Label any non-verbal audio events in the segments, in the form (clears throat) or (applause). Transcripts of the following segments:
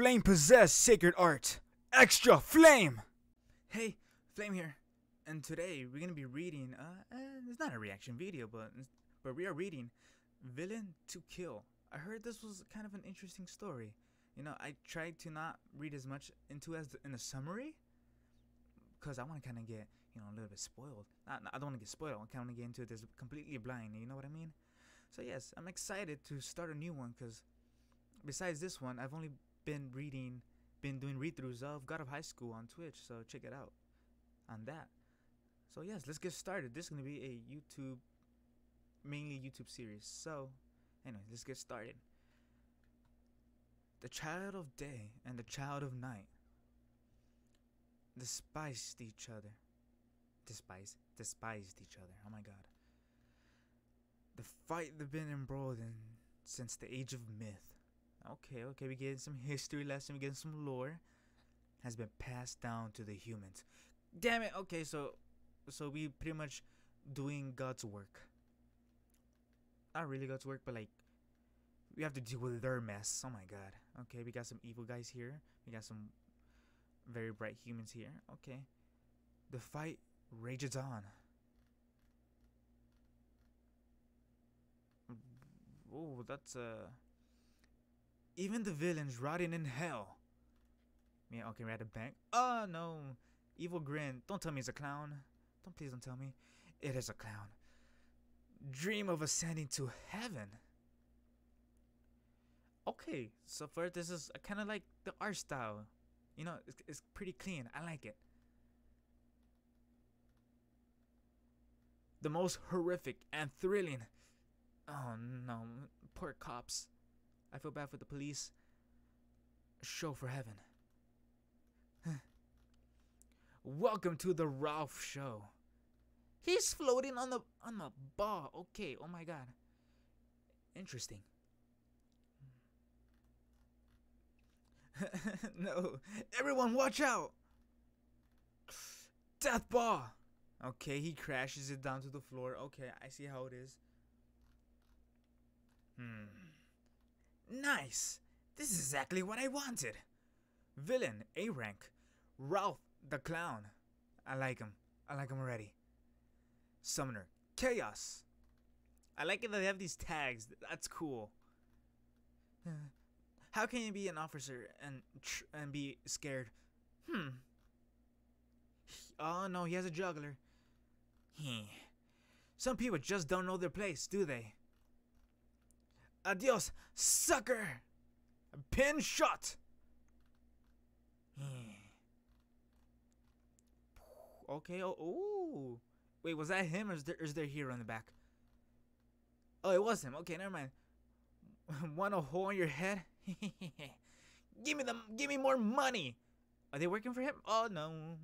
Flame possessed sacred art. Extra flame! Hey, Flame here. And today we're gonna be reading, uh, uh, it's not a reaction video, but, but we are reading Villain to Kill. I heard this was kind of an interesting story. You know, I tried to not read as much into as in the summary, because I want to kind of get, you know, a little bit spoiled. Not, I don't want to get spoiled. I kind of get into this completely blind. You know what I mean? So yes, I'm excited to start a new one because besides this one, I've only been reading, been doing read-throughs of God of High School on Twitch. So check it out on that. So yes, let's get started. This is gonna be a YouTube, mainly YouTube series. So, anyway, let's get started. The child of day and the child of night despised each other. Despised, despised each other. Oh my god. The fight they've been embroiled in since the age of myth. Okay, okay, we get some history lesson, we get some lore. Has been passed down to the humans. Damn it. Okay, so so we pretty much doing God's work. Not really God's work, but like we have to deal with their mess. Oh my god. Okay, we got some evil guys here. We got some very bright humans here. Okay. The fight rages on. Oh, that's uh even the villains rotting in hell. Yeah, okay, we're at a bank. Oh no. Evil grin. Don't tell me it's a clown. Don't please don't tell me. It is a clown. Dream of ascending to heaven. Okay, so far this is kind of like the art style. You know, it's, it's pretty clean. I like it. The most horrific and thrilling. Oh no, poor cops. I feel bad for the police. Show for heaven. Welcome to the Ralph Show. He's floating on the on the ball. Okay. Oh my God. Interesting. (laughs) no. Everyone, watch out. Death ball. Okay, he crashes it down to the floor. Okay, I see how it is. Hmm. Nice. This is exactly what I wanted. Villain, A rank. Ralph the clown. I like him. I like him already. Summoner, chaos. I like it that they have these tags. That's cool. (sighs) How can you be an officer and and be scared? Hmm. Oh no, he has a juggler. Some people just don't know their place, do they? Adios, sucker! Pin shot! (sighs) Okay. Oh, ooh. Wait, was that him or is there, is there hero in the back? Oh, it was him. Okay, never mind. (laughs) Want a hole in your head? (laughs) give me the, give me more money. Are they working for him? Oh no.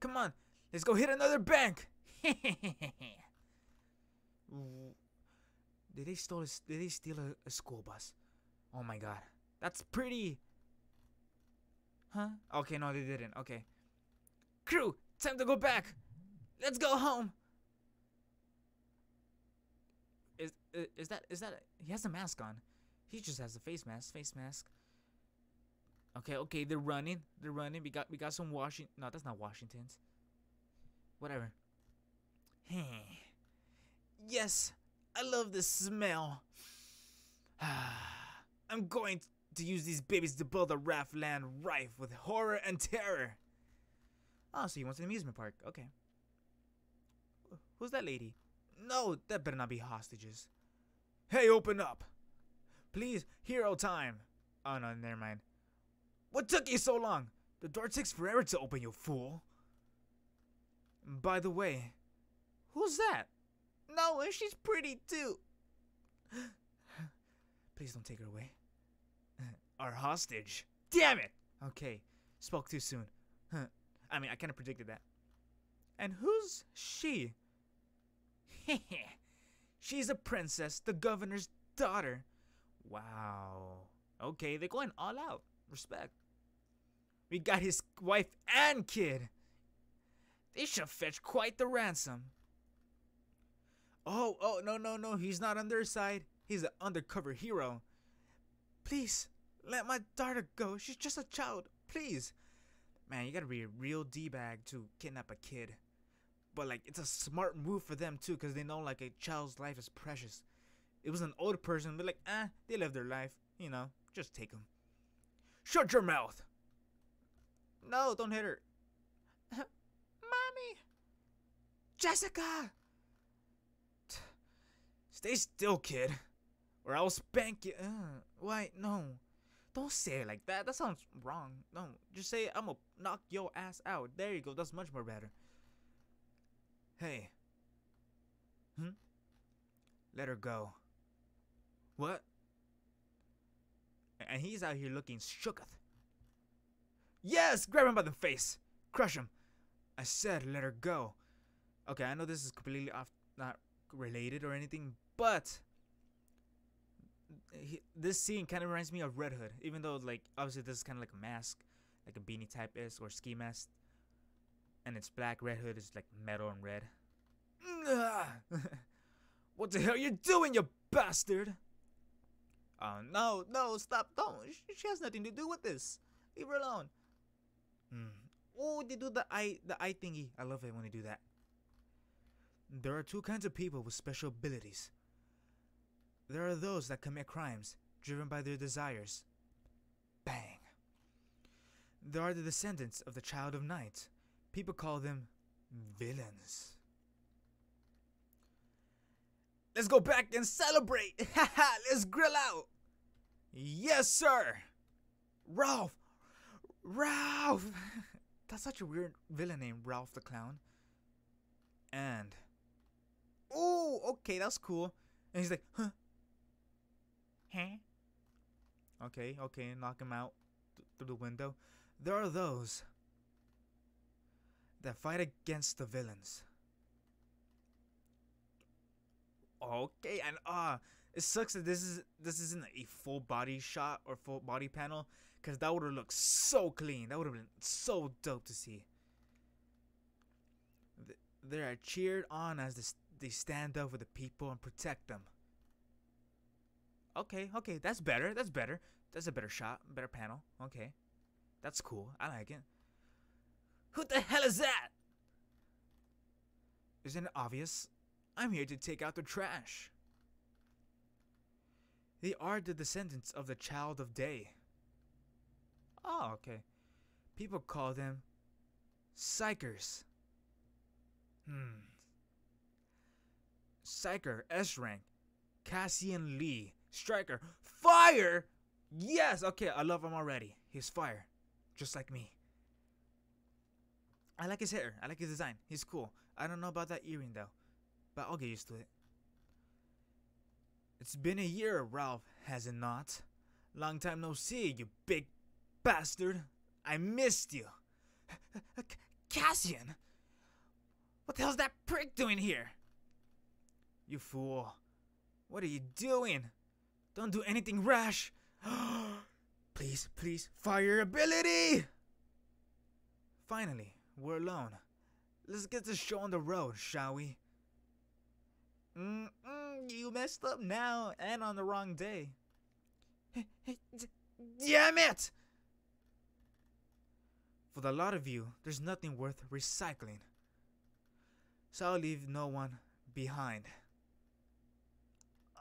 Come on, let's go hit another bank. (laughs) did they steal? A, did they steal a, a school bus? Oh my god, that's pretty. Huh? Okay, no, they didn't. Okay. Crew, Time to go back. Let's go home. Is is that is that he has a mask on? He just has a face mask. Face mask. Okay, okay, they're running. They're running. We got we got some Washington. No, that's not Washington's. Whatever. yes, I love the smell. (sighs) I'm going to use these babies to build a raft land rife with horror and terror. Oh, so he wants an amusement park. Okay. Who's that lady? No, that better not be hostages. Hey, open up. Please, hero time. Oh, no, never mind. What took you so long? The door takes forever to open, you fool. By the way, who's that? No, and she's pretty too. (gasps) Please don't take her away. Our hostage. Damn it! Okay, spoke too soon. (laughs) I mean, I kind of predicted that. And who's she? (laughs) She's a princess, the governor's daughter. Wow. Okay, they're going all out. Respect. We got his wife and kid. They should fetch quite the ransom. Oh, oh, no, no, no. He's not on their side. He's an undercover hero. Please, Let my daughter go. She's just a child. Please. Man, you gotta be a real D-bag to kidnap a kid. But like, it's a smart move for them too, cause they know like a child's life is precious. It was an old person, but like, ah, eh, they live their life. You know, just take them. Shut your mouth. No, don't hit her. (laughs) Mommy. Jessica. Stay still, kid, or I'll spank you. Uh, why? No. Don't say it like that. That sounds wrong. No, just say I'm gonna knock your ass out. There you go. That's much more better. Hey. Hmm? Let her go. What? And he's out here looking shooketh. Yes! Grab him by the face. Crush him. I said let her go. Okay, I know this is completely off, not related or anything, but he, this scene kind of reminds me of Red Hood, even though like obviously this is kind of like a mask, like a beanie type is or ski mask, and it's black. Red Hood is like metal and red. (laughs) what the hell are you doing, you bastard? Oh no, no, stop! Don't. She has nothing to do with this. Leave her alone. Mm. Oh, they do the eye, the eye thingy. I love it when they do that. There are two kinds of people with special abilities. There are those that commit crimes driven by their desires. Bang. There are the descendants of the Child of Night. People call them villains. Let's go back and celebrate! (laughs) Haha, let's grill out! Yes, sir! Ralph! Ralph! (laughs) That's such a weird villain name, Ralph the Clown. And. Oh, okay, that's cool. And he's like, huh? Huh? Okay, okay, knock him out th- through the window. There are those that fight against the villains. Okay, and ah, uh, it sucks that this is this isn't a full body shot or full body panel, cause that would have looked so clean. That would have been so dope to see. They are cheered on as they stand up for the people and protect them. Okay, okay, that's better. That's better. That's a better shot, better panel. Okay, that's cool. I like it. Who the hell is that? Isn't it obvious? I'm here to take out the trash. They are the descendants of the child of day. Oh, okay. People call them psykers. Hmm. Psyker, S rank. Cassian Lee. Striker. Fire! Yes! Okay, I love him already. He's fire. Just like me. I like his hair. I like his design. He's cool. I don't know about that earring though. But I'll get used to it. It's been a year, Ralph, has it not? Long time no see, you big bastard. I missed you. (laughs) Cassian! What the hell's that prick doing here? You fool. What are you doing? Don't do anything rash. (gasps) please, please, fire ability! Finally, we're alone. Let's get this show on the road, shall we? Mm -mm, you messed up now and on the wrong day. Damn it! For the lot of you, there's nothing worth recycling. So I'll leave no one behind.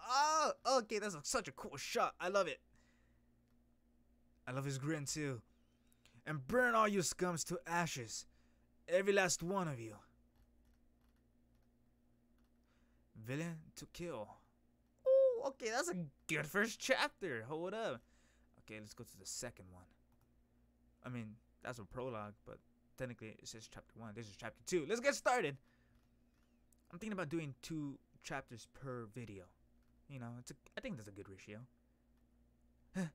Oh, okay, that's such a cool shot. I love it. I love his grin too. And burn all you scums to ashes. Every last one of you. Villain to kill. Oh, okay, that's a good first chapter. Hold up. Okay, let's go to the second one. I mean, that's a prologue, but technically it says chapter one. This is chapter two. Let's get started. I'm thinking about doing two chapters per video. You know, it's a, I think that's a good ratio. (sighs)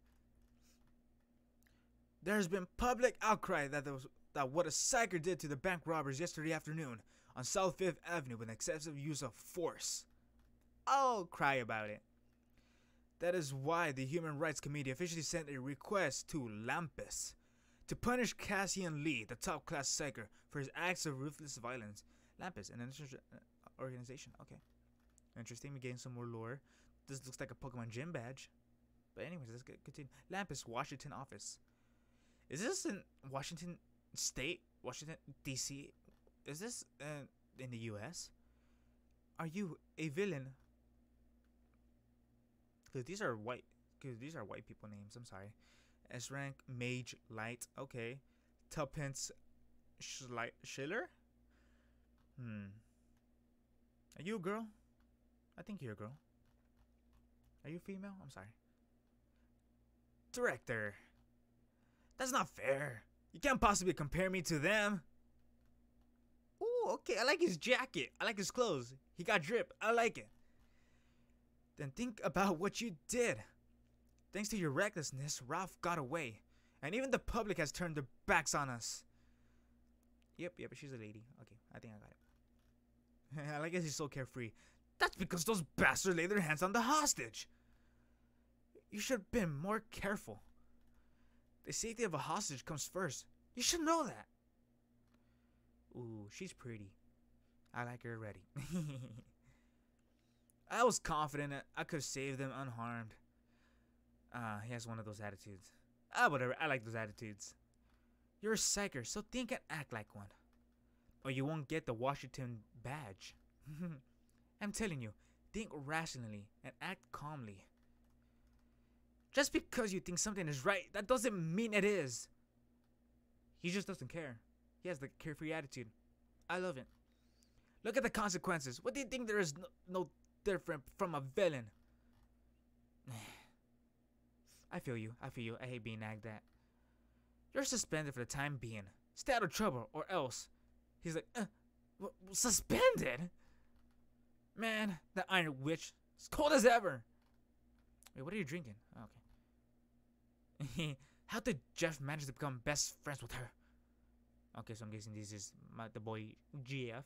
There's been public outcry that there was, that what a psyker did to the bank robbers yesterday afternoon on South Fifth Avenue with excessive use of force. I'll cry about it. That is why the Human Rights Committee officially sent a request to Lampus to punish Cassian Lee, the top class psyker, for his acts of ruthless violence. Lampus, an uh, organization. Okay. Interesting. We gain some more lore. This looks like a Pokemon gym badge. But anyways, let's continue. Lampus, Washington office. Is this in Washington State, Washington D.C.? Is this uh, in the U.S.? Are you a villain? Cause these are white. Cause these are white people names. I'm sorry. S rank, mage, light. Okay. Tuppence, Schli- Schiller. Hmm. Are you a girl? I think you're a girl. Are you female? I'm sorry. Director. That's not fair. You can't possibly compare me to them. Ooh, okay. I like his jacket. I like his clothes. He got drip. I like it. Then think about what you did. Thanks to your recklessness, Ralph got away. And even the public has turned their backs on us. Yep, yep, she's a lady. Okay, I think I got it. (laughs) I it he's so carefree. That's because those bastards laid their hands on the hostage. You should have been more careful. The safety of a hostage comes first. You should know that. Ooh, she's pretty. I like her already. (laughs) I was confident I could save them unharmed. Ah, uh, he has one of those attitudes. Ah, whatever. I like those attitudes. You're a psyker, so think and act like one. Or you won't get the Washington badge. (laughs) I'm telling you, think rationally and act calmly. Just because you think something is right, that doesn't mean it is. He just doesn't care. He has the carefree attitude. I love it. Look at the consequences. What do you think there is no, no different from a villain? (sighs) I feel you. I feel you. I hate being nagged at. You're suspended for the time being. Stay out of trouble, or else. He's like, uh, suspended? Man, that Iron Witch is cold as ever. Wait, what are you drinking? (laughs) How did Jeff manage to become best friends with her? Okay, so I'm guessing this is my, the boy GF.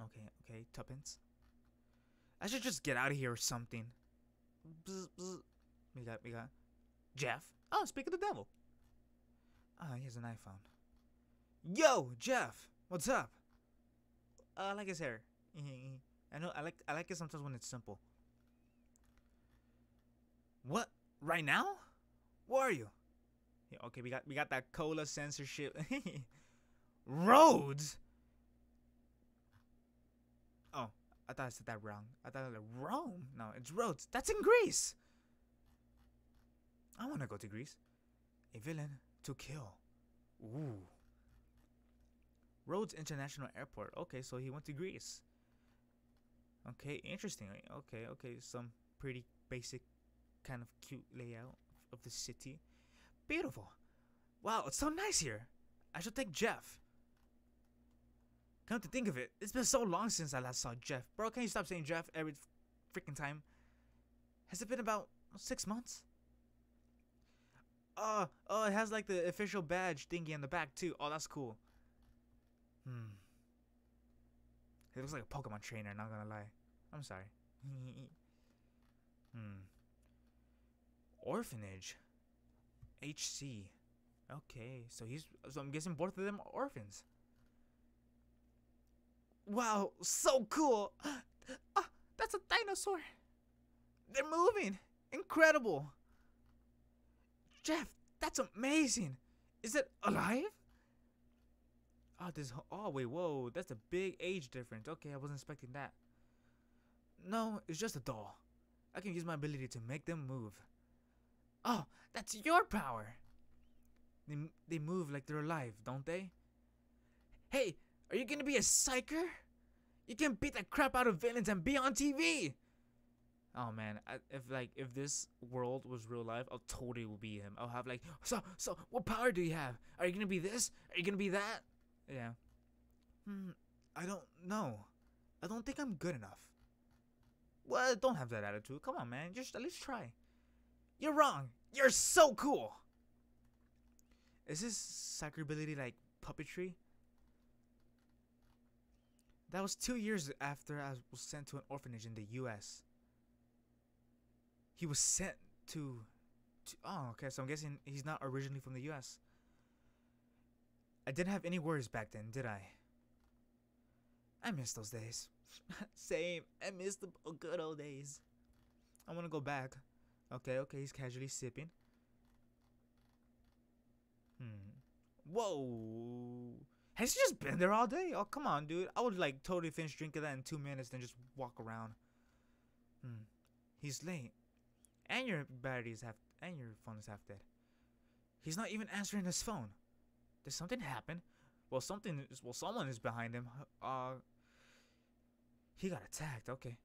Okay, okay, Tuppence. I should just get out of here or something. Bzz, bzz. We got, we got Jeff. Oh, speak of the devil. Ah, oh, he has an iPhone. Yo, Jeff, what's up? Uh, I like his hair. (laughs) I know I like I like it sometimes when it's simple. What? Right now? Where are you? Yeah, okay, we got we got that cola censorship. (laughs) Rhodes. Oh, I thought I said that wrong. I thought I said Rome. No, it's Rhodes. That's in Greece. I want to go to Greece. A villain to kill. Ooh. Rhodes International Airport. Okay, so he went to Greece. Okay, interesting. Okay, okay, some pretty basic kind of cute layout of the city. Beautiful. Wow, it's so nice here. I should take Jeff. Come to think of it, it's been so long since I last saw Jeff. Bro, can you stop saying Jeff every freaking time? Has it been about six months? Oh, oh, it has like the official badge thingy on the back too. Oh, that's cool. Hmm. It looks like a Pokemon trainer, not gonna lie. I'm sorry. (laughs) hmm. Orphanage. HC. Okay, so he's so I'm guessing both of them are orphans. Wow, so cool. Oh, that's a dinosaur. They're moving. Incredible. Jeff, that's amazing. Is it alive? Oh, this. Oh, wait, whoa. That's a big age difference. Okay, I wasn't expecting that. No, it's just a doll. I can use my ability to make them move. Oh, that's your power. They, they move like they're alive, don't they? Hey, are you gonna be a psyker? You can beat the crap out of villains and be on TV. Oh man, I, if like if this world was real life, I'll totally be him. I'll have like, so so what power do you have? Are you gonna be this? Are you gonna be that? Yeah. Hmm. I don't know. I don't think I'm good enough. Well, don't have that attitude. Come on, man. Just at least try. You're wrong. You're so cool. Is this psyker ability like puppetry? That was two years after I was sent to an orphanage in the U.S. He was sent to, to. Oh, okay. So I'm guessing he's not originally from the U.S. I didn't have any worries back then, did I? I miss those days. (laughs) Same. I miss the good old days. I want to go back. Okay, okay, he's casually sipping. Hmm. Whoa. Has he just been there all day? Oh, come on, dude. I would like totally finish drinking that in two minutes, then just walk around. Hmm. He's late. And your battery's half, and your phone is half dead. He's not even answering his phone. Did something happen? Well, something is, well, someone is behind him. Uh, he got attacked. Okay.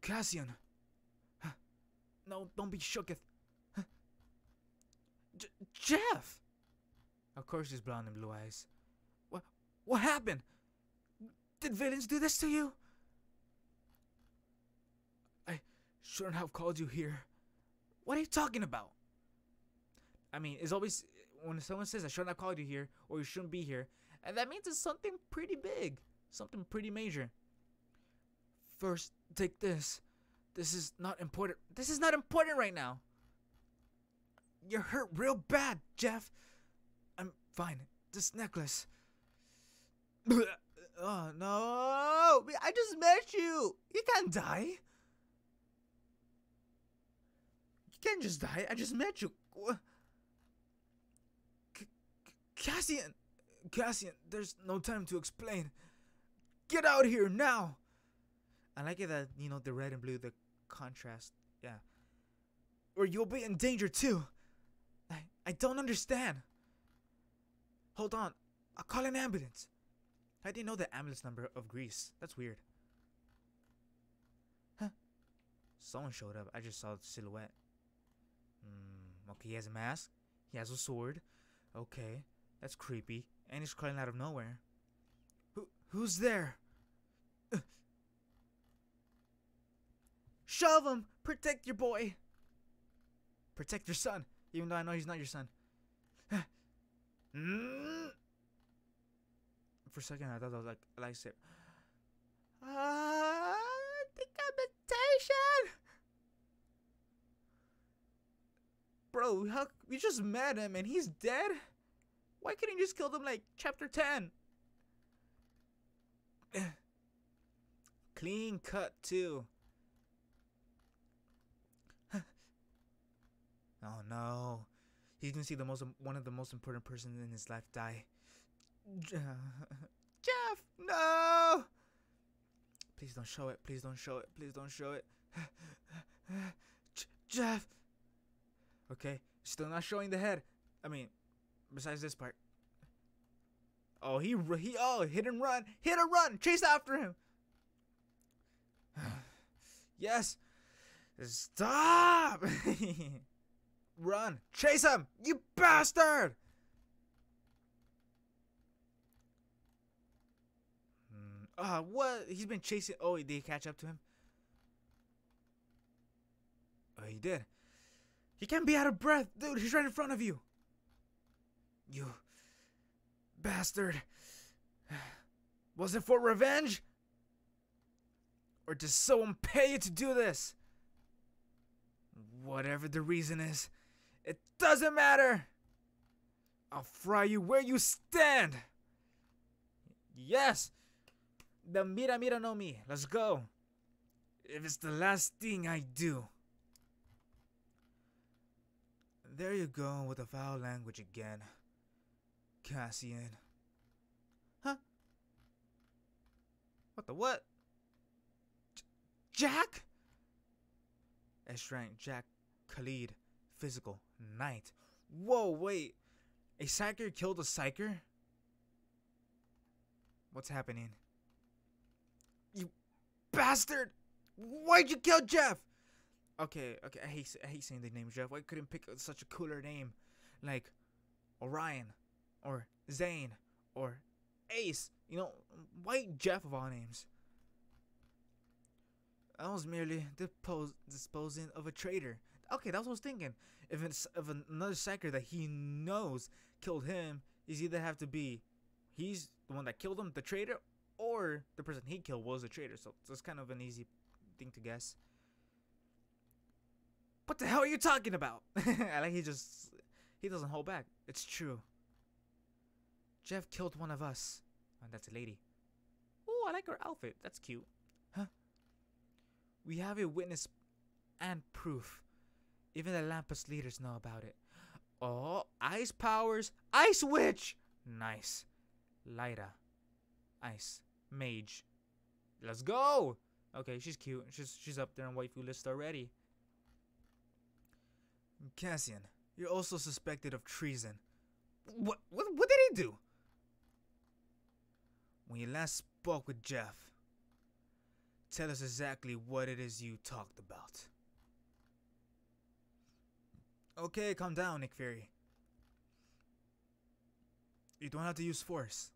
Cassian. No, don't be shooketh. J- Jeff. Of course, he's blonde and blue eyes. What? What happened? Did villains do this to you? I shouldn't have called you here. What are you talking about? I mean, it's always when someone says I shouldn't have called you here or you shouldn't be here, and that means it's something pretty big, something pretty major. First, take this. This is not important. This is not important right now. You're hurt real bad, Jeff. I'm fine. This necklace. (laughs) oh no! I just met you. You can't die. You can't just die. I just met you. Cassian! Cassian, there's no time to explain. Get out here now! I like it that, you know, the red and blue, the contrast. Yeah. Or you'll be in danger too. I, I don't understand. Hold on. I'll call an ambulance. I didn't know the ambulance number of Greece. That's weird. Huh? Someone showed up. I just saw the silhouette. Hmm. Okay, he has a mask. He has a sword. Okay. That's creepy. And he's crawling out of nowhere. Who who's there? Shove him! Protect your boy! Protect your son, even though I know he's not your son. (sighs) For a second, I thought that was like a lightsaber. Ah, decapitation! Bro, how we just met him and he's dead? Why couldn't you just kill them like chapter 10? (clears throat) Clean cut too. Oh no. He's gonna see the most one of the most important persons in his life die. (laughs) Jeff, no! Please don't show it. Please don't show it. Please don't show it. (laughs) Jeff. Okay, still not showing the head. I mean, besides this part. Oh, he he oh hit and run, hit and run, chase after him. (sighs) yes, stop. (laughs) run, chase him, you bastard. Ah, uh, what? He's been chasing. Oh, did he catch up to him? Oh, he did. He can't be out of breath, dude. He's right in front of you. You bastard. (sighs) Was it for revenge? Or does someone pay you to do this? Whatever the reason is, it doesn't matter. I'll fry you where you stand. Yes. The Mera Mera no Mi. Let's go. If it's the last thing I do. There you go with the foul language again. Cassian. Huh? What the what? J Jack? Rank Jack Khalid. Physical. Knight. Whoa, wait. A psyker killed a psyker? What's happening? You bastard! Why'd you kill Jeff? Okay, okay, I hate, I hate saying the name Jeff. Why couldn't pick such a cooler name? Like Orion or Zane or Ace. You know, why Jeff of all names? I was merely depose, disposing of a traitor. Okay, that's what I was thinking. If it's if another psyker that he knows killed him, he's either have to be he's the one that killed him, the traitor, or the person he killed was a traitor. So, it's kind of an easy thing to guess. What the hell are you talking about? (laughs) Like he just he doesn't hold back. It's true. Jeff killed one of us. And that's a lady. Oh, I like her outfit. That's cute. We have a witness and proof. Even the Lampus leaders know about it. Oh, ice powers. Ice witch. Nice. Lyra. Ice. Mage. Let's go. Okay, she's cute. She's she's up there on waifu list already. Cassian, you're also suspected of treason. What what what did he do? When you last spoke with Jeff, tell us exactly what it is you talked about. Okay, calm down, Nick Fury. You don't have to use force.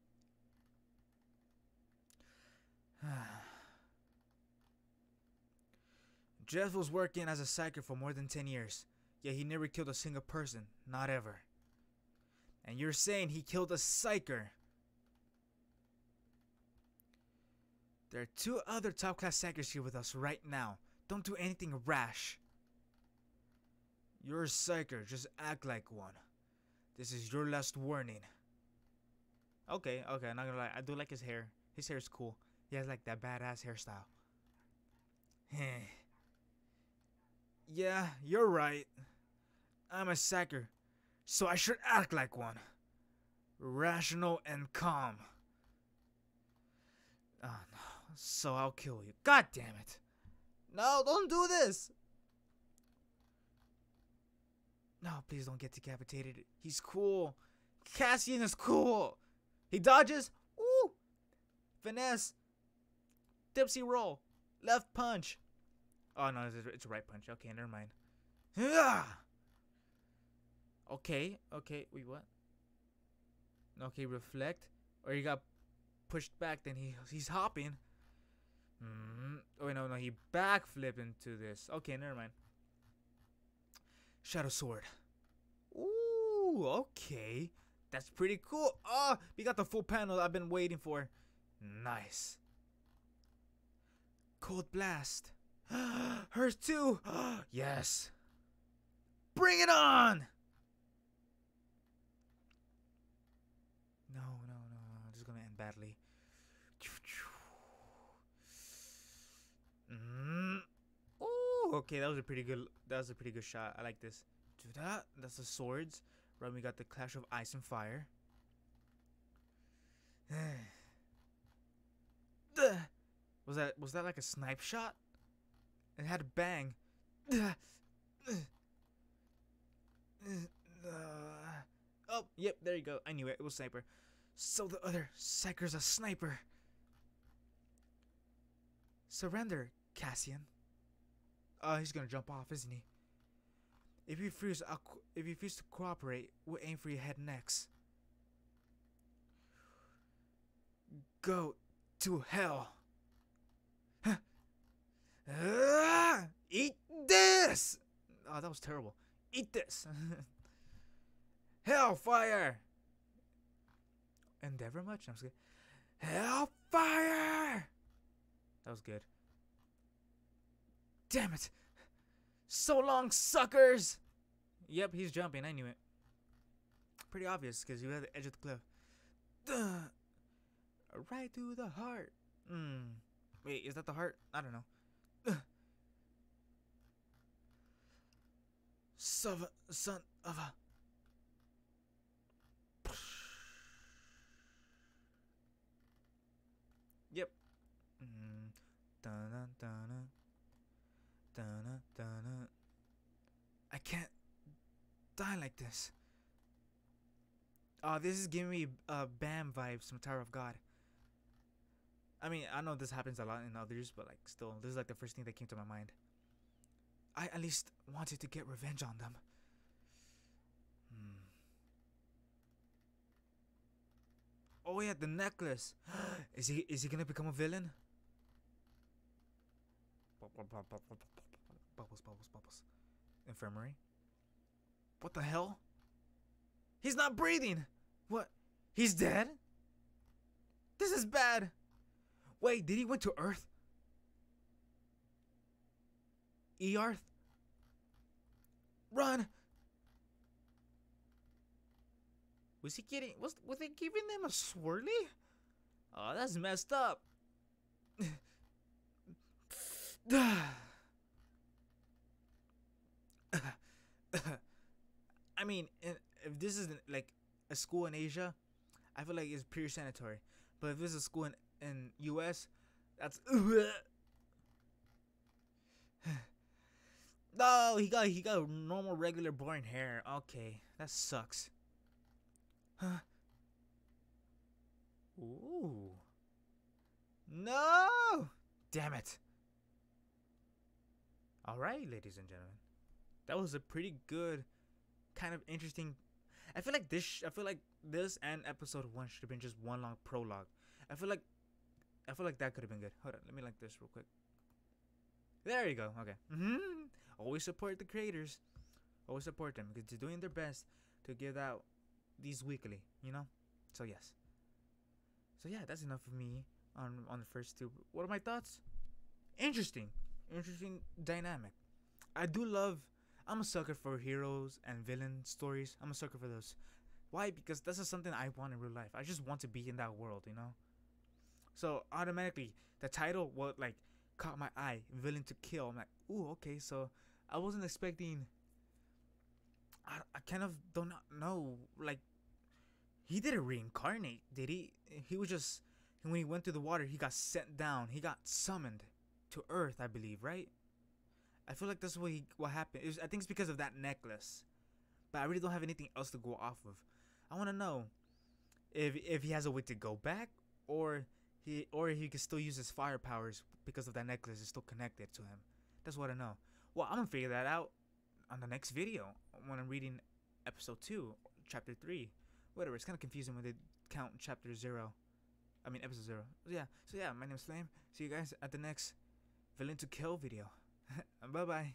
(sighs) Jeff was working as a psyker for more than 10 years, yet he never killed a single person, not ever. And you're saying he killed a psyker? There are two other top class psykers here with us right now. Don't do anything rash. You're a psyker, just act like one. This is your last warning. Okay, okay, I'm not gonna lie. I do like his hair. His hair is cool. He has like that badass hairstyle. (sighs) yeah, you're right. I'm a psyker, so I should act like one. Rational and calm. Oh so I'll kill you. God damn it. No, don't do this. No, please don't get decapitated. He's cool. Cassian is cool. He dodges. Ooh. Finesse. Dipsy roll. Left punch. Oh no, it's a, right punch. Okay, never mind. Okay, okay. Wait, what? Okay, reflect. Or he got pushed back. Then he he's hopping. Mm. Oh no, no, he backflipped into this. Okay, never mind. Shadow sword. Ooh, okay. That's pretty cool. Oh, we got the full panel I've been waiting for. Nice. Cold blast. (gasps) Hers too. (gasps) yes. Bring it on. No, no, no, no. This is gonna end badly. Mm. Ooh, okay, that was a pretty good. That was a pretty good shot. I like this. Do that. That's the swords. Right, we got the clash of ice and fire. (sighs) was that was that like a snipe shot? It had a bang. oh, yep, there you go. I knew it. It was sniper. So the other psyker's a sniper. Surrender, Cassian. Oh, he's gonna jump off, isn't he? If you refuse, if you refuse to cooperate, we'll aim for your head next. Go to hell. Ah, eat this! Oh, that was terrible. Eat this. (laughs) Hellfire! Endeavor much? I'm scared. Hellfire! That was good. Damn it! So long, suckers! Yep, he's jumping. I knew it. Pretty obvious because you had the edge of the cliff. Duh. (sighs) Right through the heart. Hmm. Wait, is that the heart? I don't know. (sighs) Son, son of a. Yep. Mm. Dun, dun, dun, dun, dun, I can't die like this. Oh, this is giving me uh, Bam vibes from Tower of God. I mean, I know this happens a lot in others, but like, still, this is like the first thing that came to my mind. I at least wanted to get revenge on them. Hmm. Oh yeah, the necklace. (gasps) is he is he gonna become a villain? Bubbles, bubbles, bubbles. Infirmary. What the hell? He's not breathing. What? He's dead? This is bad. Wait, did he went to Earth? Earth? Run! Was he getting was was they giving them a swirly? Oh, that's messed up. (sighs) I mean, if this is like a school in Asia, I feel like it's pure sanitary. But if this is a school in in U.S., that's. (sighs) no, he got he got normal, regular, boring hair. Okay, that sucks. Huh. (gasps) Ooh. No! Damn it. All right, ladies and gentlemen. That was a pretty good, kind of interesting. I feel like this. I feel like this and episode one should have been just one long prologue. I feel like, I feel like that could have been good. Hold on, let me like this real quick. There you go. Okay. hmm Always support the creators. Always support them because they're doing their best to give out these weekly. You know. So yes. So yeah, that's enough of me on on the first two. What are my thoughts? Interesting, interesting dynamic. I do love. I'm a sucker for heroes and villain stories. I'm a sucker for those. Why? Because this is something I want in real life. I just want to be in that world, you know. So automatically, the title what like caught my eye. Villain to kill. I'm like, ooh, okay. So I wasn't expecting. I, I kind of don't know. Like, he didn't reincarnate, did he? He was just when he went through the water, he got sent down. He got summoned to Earth, I believe, right? I feel like that's what he, what happened. Was, I think it's because of that necklace, but I really don't have anything else to go off of. I want to know if if he has a way to go back, or he or he can still use his fire powers because of that necklace is still connected to him. That's what I know. Well, I'm gonna figure that out on the next video when I'm reading episode two, chapter three. Whatever. It's kind of confusing when they count chapter zero. I mean episode zero. Yeah. So yeah, my name's Flame. See you guys at the next villain to kill video. (laughs) bye bye.